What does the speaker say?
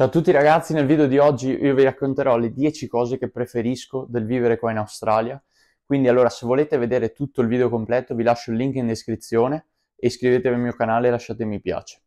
Ciao a tutti ragazzi, nel video di oggi io vi racconterò le 10 cose che preferisco del vivere qua in Australia. Quindi allora se volete vedere tutto il video completo vi lascio il link in descrizione e iscrivetevi al mio canale e lasciate mi piace.